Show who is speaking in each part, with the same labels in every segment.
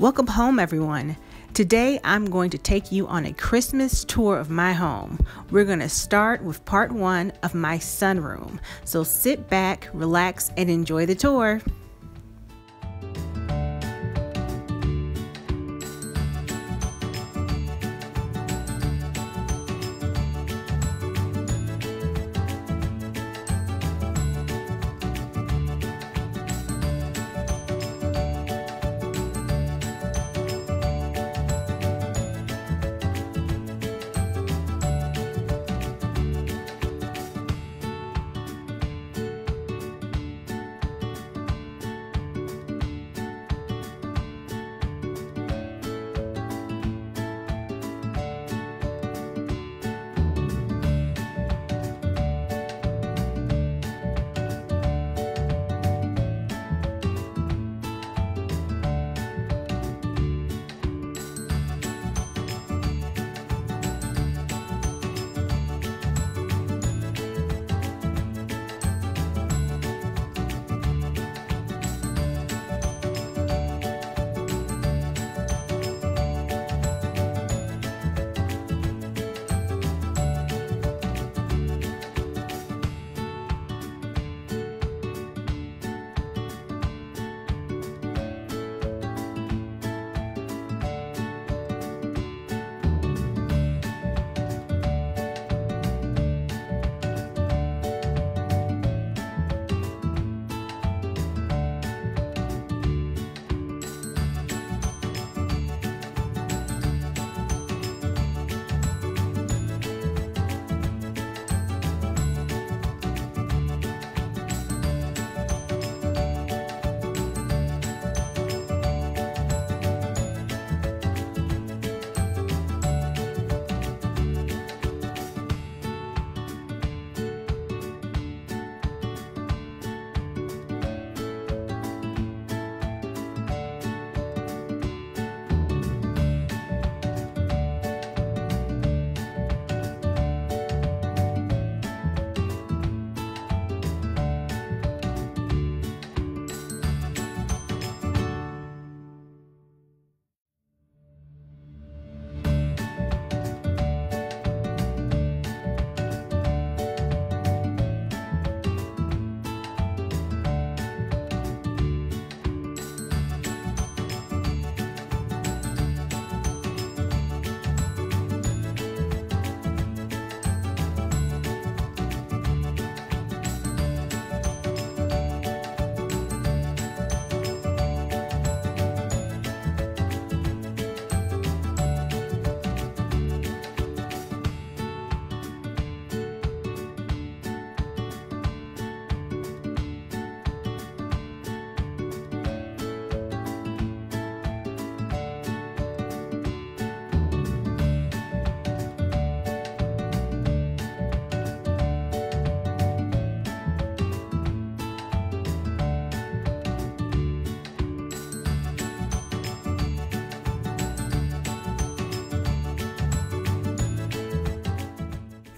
Speaker 1: Welcome home, everyone. Today, I'm going to take you on a Christmas tour of my home. We're going to start with part one of my sunroom. So sit back, relax, and enjoy the tour.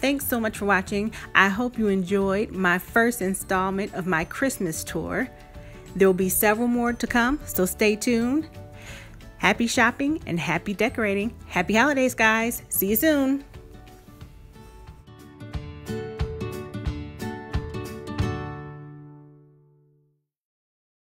Speaker 1: Thanks so much for watching. I hope you enjoyed my first installment of my Christmas tour. There will be several more to come, so stay tuned. Happy shopping and happy decorating. Happy holidays, guys. See you soon.